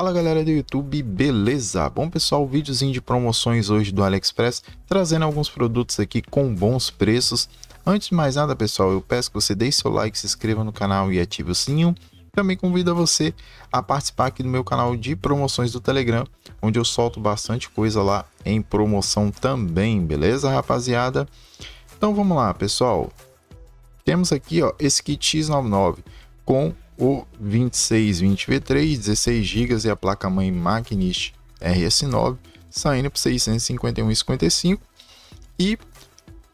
Fala galera do YouTube, beleza? Bom pessoal, videozinho de promoções hoje do AliExpress, trazendo alguns produtos aqui com bons preços. Antes de mais nada pessoal, eu peço que você deixe seu like, se inscreva no canal e ative o sininho. Também convido você a participar aqui do meu canal de promoções do Telegram, onde eu solto bastante coisa lá em promoção também, beleza rapaziada? Então vamos lá pessoal, temos aqui ó, esse kit X99 com o 2620V3, 16 GB e a placa-mãe Magnite RS9, saindo por 651,55. E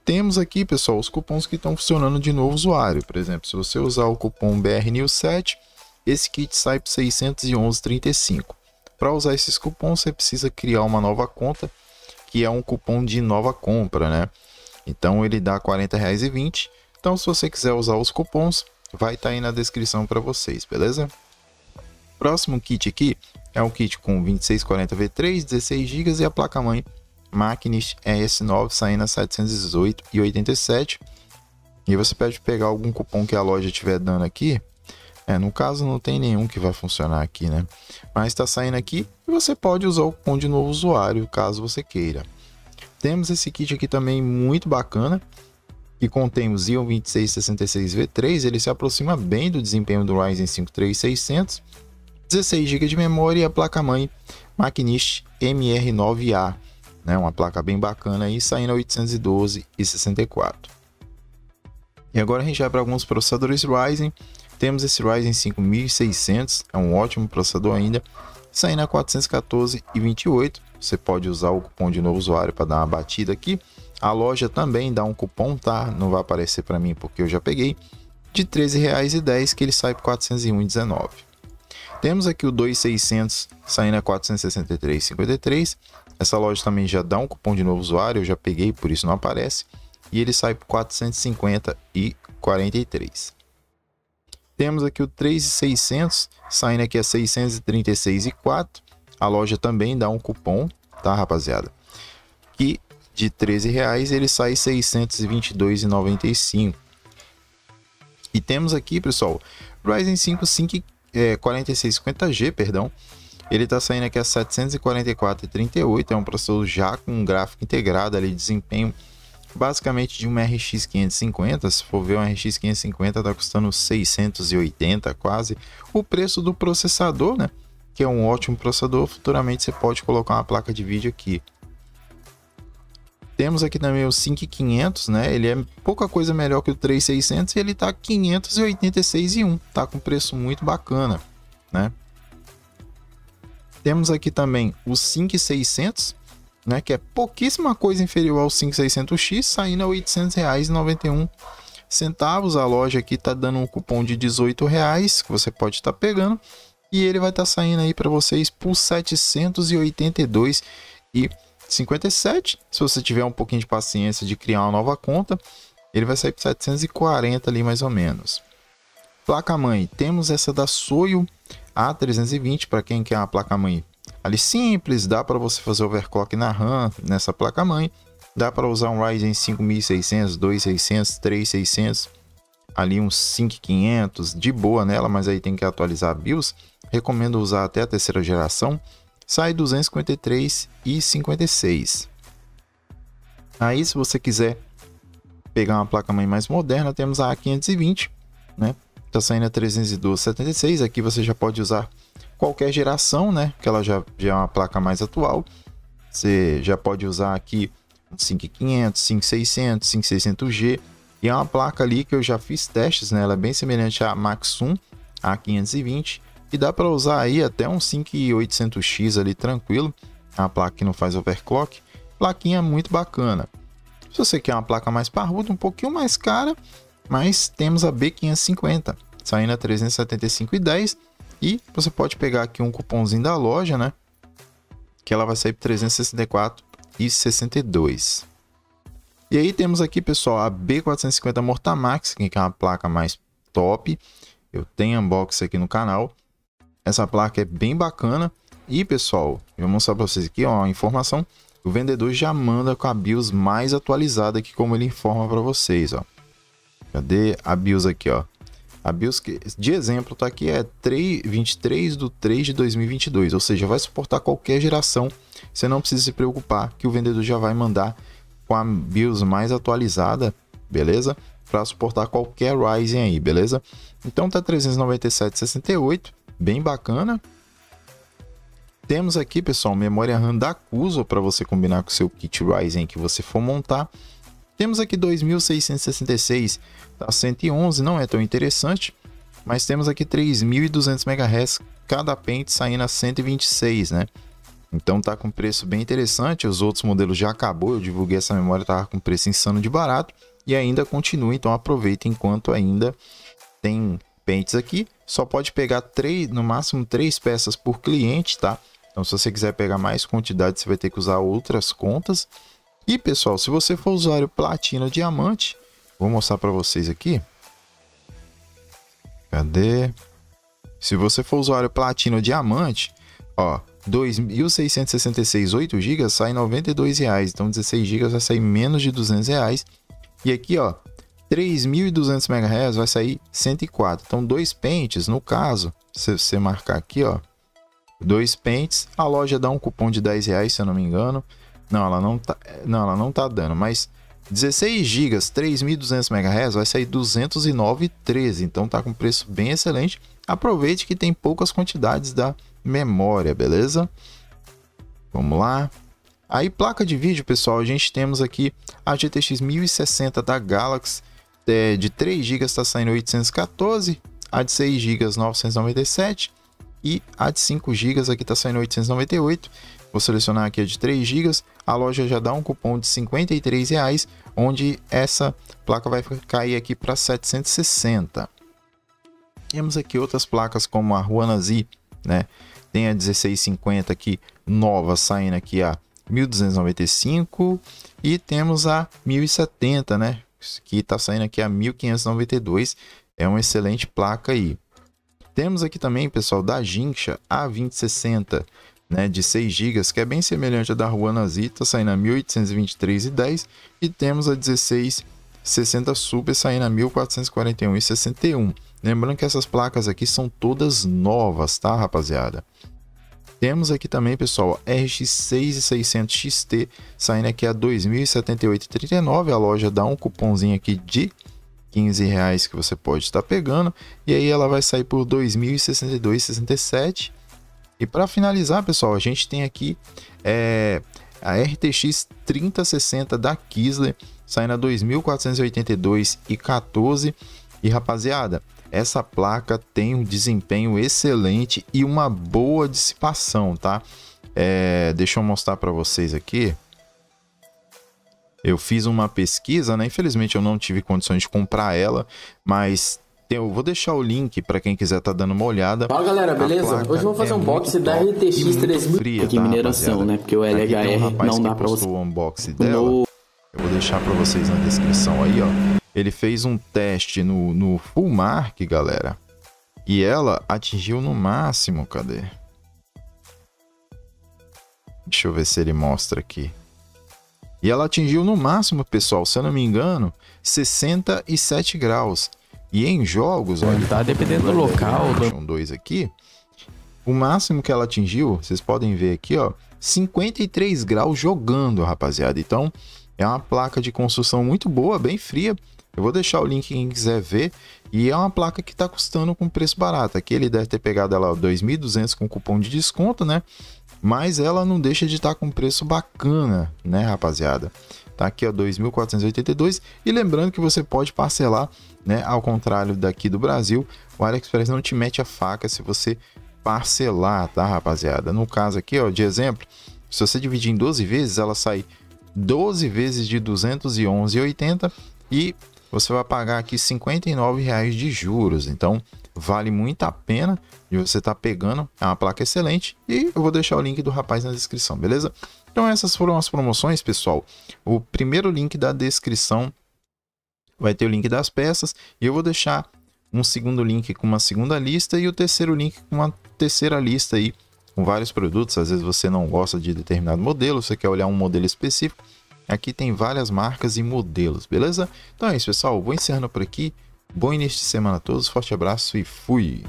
temos aqui, pessoal, os cupons que estão funcionando de novo usuário. Por exemplo, se você usar o cupom BRNews7, esse kit sai por 611,35. Para usar esses cupons, você precisa criar uma nova conta, que é um cupom de nova compra, né? Então ele dá R$ 40,20. Então, se você quiser usar os cupons, vai estar tá aí na descrição para vocês, beleza? Próximo kit aqui é um kit com 2640V3, 16 GB e a placa-mãe Magnus ES9 saindo a 718,87. E você pode pegar algum cupom que a loja estiver dando aqui. É, no caso não tem nenhum que vai funcionar aqui, né? Mas está saindo aqui e você pode usar o cupom de novo usuário, caso você queira. Temos esse kit aqui também muito bacana, que contém o Xeon 2666V3, ele se aproxima bem do desempenho do Ryzen 5 3600, 16 GB de memória e a placa-mãe Magnist MR9A, né, uma placa bem bacana aí, saindo a 812,64. E agora a gente vai para alguns processadores Ryzen. Temos esse Ryzen 5600, é um ótimo processador ainda, saindo a 414,28. Você pode usar o cupom de novo usuário para dar uma batida aqui. A loja também dá um cupom, tá? Não vai aparecer para mim porque eu já peguei. De R$ 13,10 que ele sai por R$ 401,19. Temos aqui o 2600 saindo a 463,53. Essa loja também já dá um cupom de novo usuário, eu já peguei, por isso não aparece. E ele sai por 450,43. Temos aqui o 3600 saindo aqui a 636,4. A loja também dá um cupom, tá, rapaziada? Que de 13 reais ele sai 622,95. E temos aqui, pessoal, Ryzen 5 5 é, 4650G, perdão. Ele está saindo aqui a 744,38. É um processador já com gráfico integrado ali, desempenho basicamente de uma RX 550. Se for ver, uma RX 550 está custando 680 quase. O preço do processador, né? Que é um ótimo processador. Futuramente você pode colocar uma placa de vídeo aqui. Temos aqui também o 5500, né? Ele é pouca coisa melhor que o 3600 e ele tá 586,1, tá com preço muito bacana, né? Temos aqui também o 5600, né, que é pouquíssima coisa inferior ao 5600X, saindo a R$ 800,91 centavos. A loja aqui tá dando um cupom de 18 reais que você pode estar tá pegando e ele vai estar tá saindo aí para vocês por 782 e 57. Se você tiver um pouquinho de paciência de criar uma nova conta, ele vai sair por 740 ali mais ou menos. Placa-mãe, temos essa da Soyo A320 para quem quer uma placa-mãe ali simples, dá para você fazer overclock na RAM nessa placa-mãe. Dá para usar um Ryzen 5600, 2600, 3600, ali uns 5500 de boa nela, mas aí tem que atualizar a BIOS. Recomendo usar até a terceira geração sai 253,56. Aí, se você quiser pegar uma placa-mãe mais moderna, temos a A520, né? Tá saindo a 312,76. Aqui você já pode usar qualquer geração, né? Que ela já, já é uma placa mais atual. Você já pode usar aqui 5500, 5600, 5600G. E é uma placa ali que eu já fiz testes, né? Ela é bem semelhante à Maxum A520 e dá para usar aí até um 5800X ali tranquilo. É uma placa que não faz overclock. Plaquinha muito bacana. Se você quer uma placa mais parruda, um pouquinho mais cara, mas temos a B550, saindo a 375,10 e você pode pegar aqui um cupomzinho da loja, né? Que ela vai sair por 364,62. E aí temos aqui, pessoal, a B450 Mortamax, que é uma placa mais top. Eu tenho unboxing aqui no canal. Essa placa é bem bacana. E pessoal, eu vou mostrar para vocês aqui ó, a informação. O vendedor já manda com a BIOS mais atualizada aqui, como ele informa para vocês. Ó. Cadê a BIOS aqui? Ó? A BIOS de exemplo tá aqui é 3, 23 do 3 de 2022, ou seja, vai suportar qualquer geração. Você não precisa se preocupar que o vendedor já vai mandar com a BIOS mais atualizada, beleza? Para suportar qualquer Ryzen aí, beleza? Então tá 397,68, bem bacana. Temos aqui, pessoal, memória RAM da Cuso para você combinar com o seu kit Ryzen que você for montar. Temos aqui 2666, tá 111, não é tão interessante, mas temos aqui 3200 MHz, cada pente saindo a 126, né? Então tá com preço bem interessante, os outros modelos já acabou, eu divulguei essa memória, tava com preço insano de barato e ainda continua, então aproveita enquanto ainda tem pentes aqui. Só pode pegar três, no máximo três peças por cliente, tá? Então se você quiser pegar mais quantidade, você vai ter que usar outras contas. E pessoal, se você for usuário platina diamante, vou mostrar para vocês aqui. Cadê? Se você for usuário platino diamante, ó, 2.666 8 GB sai R$ 92,00, então 16 GB vai sair menos de R$ 200,00. E aqui, ó, 3.200 MHz vai sair 104. Então dois pentes, no caso, se você marcar aqui, ó, dois pentes, a loja dá um cupom de 10 reais, se eu não me engano. Não, ela não tá, não, ela não tá dando, mas 16 GB, 3.200 MHz vai sair 209,13, então tá com preço bem excelente. Aproveite que tem poucas quantidades da memória, beleza? Vamos lá. Aí placa de vídeo, pessoal, a gente temos aqui a GTX 1060 da Galaxy, é, de 3 GB está saindo 814, a de 6 GB 997 e a de 5 GB aqui está saindo 898. Vou selecionar aqui a de 3 GB. A loja já dá um cupom de 53 reais, onde essa placa vai cair aqui para 760. Temos aqui outras placas como a Ruana Z, né? Tem a 1650 aqui nova saindo aqui a 1295 e temos a 1070, né? Que está saindo aqui a 1592. É uma excelente placa aí. Temos aqui também, pessoal, da Jinxa A2060 né, de 6 GB, que é bem semelhante à da Ruana Zita, saindo a 1823,10 e temos a 1660 Super saindo a 1441,61. Lembrando que essas placas aqui são todas novas, tá, rapaziada? Temos aqui também, pessoal, RX 6600 XT saindo aqui a 2078,39. A loja dá um cupomzinho aqui de 15 reais que você pode estar pegando e aí ela vai sair por 2.062,67 e para finalizar, pessoal, a gente tem aqui é, a RTX 3060 da Kisler, saindo a 2.482 e 14. E rapaziada, essa placa tem um desempenho excelente e uma boa dissipação, tá? É, deixa eu mostrar para vocês aqui. Eu fiz uma pesquisa, né? Infelizmente eu não tive condições de comprar ela, mas eu vou deixar o link para quem quiser tá dando uma olhada. Fala galera, beleza? Hoje vamos fazer é um unboxing da RTX 3000 fria, aqui tá, mineração, né? Porque o LHR um não dá para você. O unboxing dela. No... Deixar para vocês na descrição aí, ó. Ele fez um teste no, no Full Mark, galera. E ela atingiu no máximo, cadê? Deixa eu ver se ele mostra aqui. E ela atingiu no máximo, pessoal, se eu não me engano, 67 graus. E em jogos, olha, tá dependendo do local, do... dois aqui. O máximo que ela atingiu, vocês podem ver aqui, ó, 53 graus jogando, rapaziada. Então, é uma placa de construção muito boa, bem fria. Eu vou deixar o link quem quiser ver. E é uma placa que está custando com preço barato. Aqui ele deve ter pegado ela 2.200 com cupom de desconto, né? Mas ela não deixa de estar tá com preço bacana, né, rapaziada? Tá aqui, ó, 2.482. E lembrando que você pode parcelar, né? Ao contrário daqui do Brasil, o AliExpress não te mete a faca se você parcelar, tá, rapaziada? No caso aqui, ó, de exemplo, se você dividir em 12 vezes, ela sai 12 vezes de 211,80 e você vai pagar aqui R$ reais de juros. Então, vale muito a pena de você estar tá pegando. É uma placa excelente e eu vou deixar o link do rapaz na descrição, beleza? Então essas foram as promoções, pessoal. O primeiro link da descrição vai ter o link das peças e eu vou deixar um segundo link com uma segunda lista e o terceiro link com uma terceira lista aí com vários produtos. Às vezes você não gosta de determinado modelo, você quer olhar um modelo específico. Aqui tem várias marcas e modelos, beleza? Então é isso, pessoal. Vou encerrando por aqui. Bom início de semana a todos, forte abraço e fui!